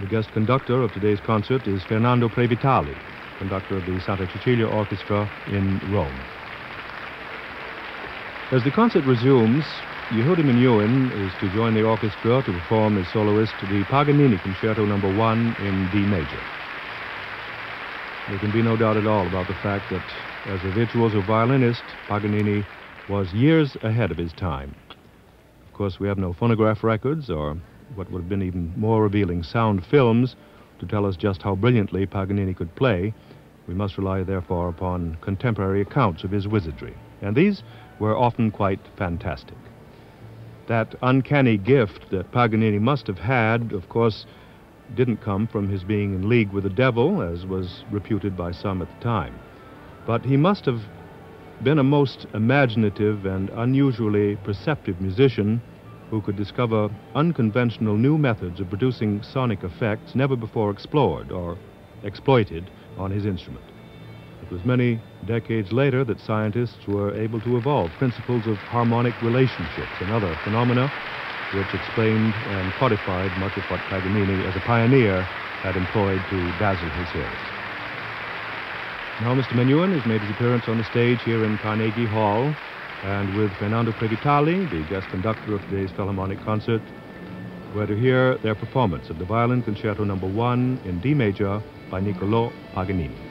The guest conductor of today's concert is Fernando Previtali, conductor of the Santa Cecilia Orchestra in Rome. As the concert resumes, Yehudi Menuhin is to join the orchestra to perform as soloist the Paganini Concerto Number One in D major. There can be no doubt at all about the fact that, as a virtuoso violinist, Paganini was years ahead of his time. Of course, we have no phonograph records or what would have been even more revealing sound films to tell us just how brilliantly Paganini could play. We must rely, therefore, upon contemporary accounts of his wizardry. And these were often quite fantastic. That uncanny gift that Paganini must have had, of course, didn't come from his being in league with the devil, as was reputed by some at the time. But he must have been a most imaginative and unusually perceptive musician who could discover unconventional new methods of producing sonic effects never before explored or exploited on his instrument. It was many decades later that scientists were able to evolve principles of harmonic relationships and other phenomena which explained and codified much of what Paganini, as a pioneer, had employed to dazzle his hearers. Now, Mr. Menuhin has made his appearance on the stage here in Carnegie Hall, and with Fernando Previtali, the guest conductor of today's Philharmonic concert, we're to hear their performance of the Violin Concerto Number One in D major by Niccolò Paganini.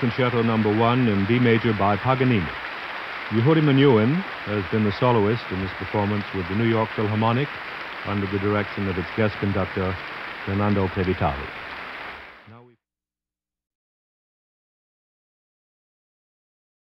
Concerto Number 1 in D major by Paganini. Yehudi Menuhin has been the soloist in this performance with the New York Philharmonic under the direction of its guest conductor, Fernando Previtali.